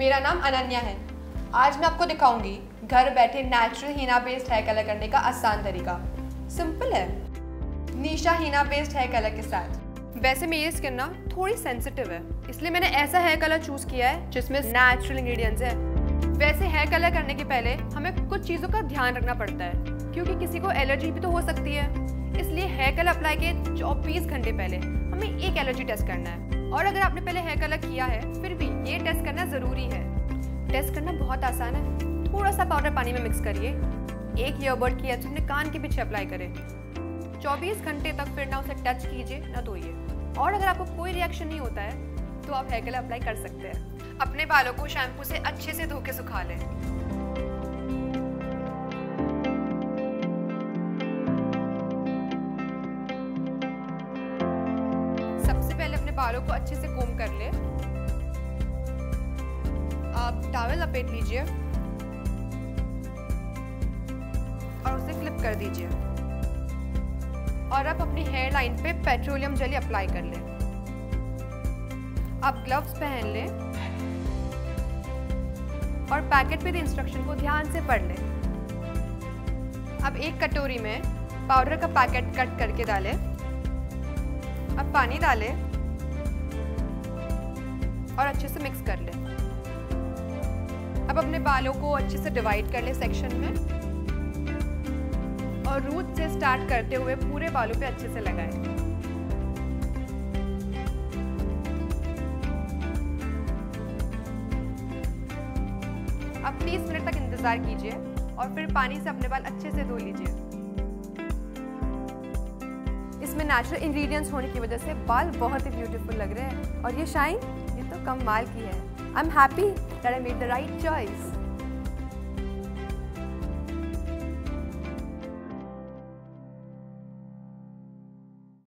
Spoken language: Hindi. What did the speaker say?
मेरा नाम अनन्या है। आज मैं आपको दिखाऊँगी घर बैठे natural henna based hair colour करने का आसान तरीका। सिंपल है। Nisha henna based hair colour के साथ। वैसे मेरी स्किन ना थोड़ी सेंसिटिव है। इसलिए मैंने ऐसा हेयर कलर चूज़ किया है, जिसमें नेचुरल इंग्रेडिएंट्स है। वैसे हेयर कलर करने के पहले हमें कुछ चीज़ों का ध्यान रखना पड़ता है, क्योंकि किसी को एलर्जी भी तो हो सकती है। इसलिए हेयर कलर अप्लाई के 24 घंटे पहले हमें एक एलर्जी टेस्ट करना है। और अगर आपने पहले हेयर कलर किया है, फिर भी ये टेस्ट करना ज़रूरी है। टेस्ट करना बहुत आसान है। थोड़ा सा पाउडर पानी में मिक्स करिए। एक ईयरबड की हेल्प अपने कान के पीछे अप्लाई करें। 24 घंटे तक फिर ना उसे टच कीजिए, ना धोइए। और अगर आपको कोई रिएक्शन नहीं होता है तो आप हेयर कलर अप्लाई कर सकते हैं। अपने बालों को शैम्पू से अच्छे से धो के सुखा लें। बालों को अच्छे से कोम कर ले। आप टावल लपेट लीजिए। और उसे क्लिप कर दीजिए। और आप अपनी हेयर लाइन पे पेट्रोलियम जेली अप्लाई कर लें। आप ग्लव्स पहन लें। और पैकेट पे इंस्ट्रक्शन को ध्यान से पढ़ लें। अब एक कटोरी में पाउडर का पैकेट कट करके डालें। अब पानी डालें। और अच्छे से मिक्स कर लें। अब अपने बालों को अच्छे से डिवाइड कर लें सेक्शन में। और रूट से स्टार्ट करते हुए पूरे बालों पे अच्छे से लगाएँ। अब 30 मिनट तक इंतज़ार कीजिए और फिर पानी से अपने बाल अच्छे से धो लीजिए। इसमें नेचुरल इंग्रेडिएंट्स होने की वजह से बाल बहुत ही ब्यूटीफुल लग रहे हैं। और ये शाइन ये माल की है। I am happy that I made the right choice